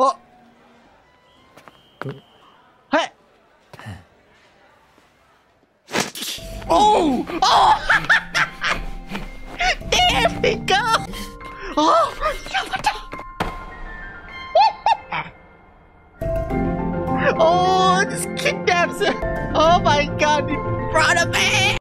Oh. Hey. Oh. Oh. there we go. Oh. Oh, this kidnaps her. Oh my god, in front of me.